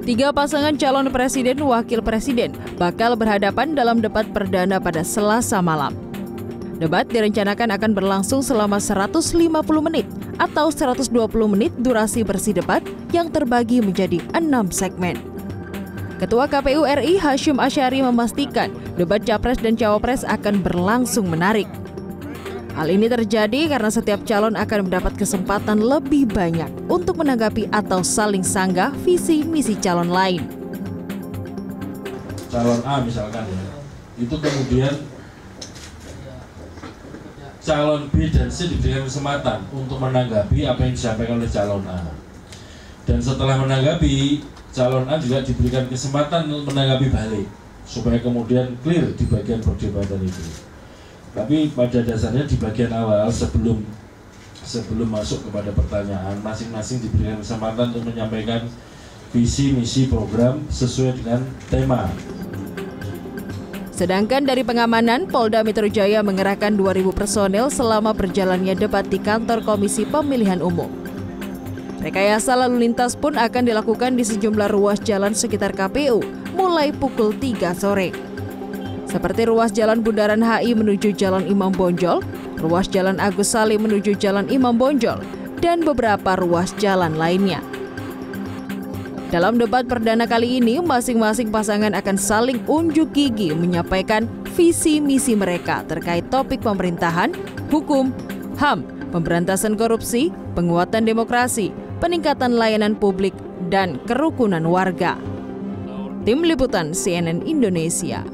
Tiga pasangan calon presiden wakil presiden bakal berhadapan dalam debat perdana pada Selasa malam. Debat direncanakan akan berlangsung selama 150 menit atau 120 menit durasi bersih debat yang terbagi menjadi enam segmen. Ketua KPU RI Hashim Asyari memastikan debat Capres dan Cawapres akan berlangsung menarik. Hal ini terjadi karena setiap calon akan mendapat kesempatan lebih banyak untuk menanggapi atau saling sanggah visi misi calon lain. Calon A misalkan ya, itu kemudian calon B dan C diberikan kesempatan untuk menanggapi apa yang disampaikan oleh calon A. Dan setelah menanggapi, calon A juga diberikan kesempatan untuk menanggapi balik supaya kemudian clear di bagian perdebatan itu. Tapi pada dasarnya di bagian awal sebelum sebelum masuk kepada pertanyaan masing-masing diberikan kesempatan untuk menyampaikan visi misi program sesuai dengan tema. Sedangkan dari pengamanan, Polda Metro Jaya mengerahkan 2.000 personel selama berjalannya debat di kantor Komisi Pemilihan Umum. Rekayasa lalu lintas pun akan dilakukan di sejumlah ruas jalan sekitar KPU mulai pukul 3 sore seperti ruas Jalan Bundaran HI menuju Jalan Imam Bonjol, ruas Jalan Agus Salim menuju Jalan Imam Bonjol, dan beberapa ruas jalan lainnya. Dalam debat perdana kali ini, masing-masing pasangan akan saling unjuk gigi menyampaikan visi misi mereka terkait topik pemerintahan, hukum, HAM, pemberantasan korupsi, penguatan demokrasi, peningkatan layanan publik, dan kerukunan warga. Tim Liputan CNN Indonesia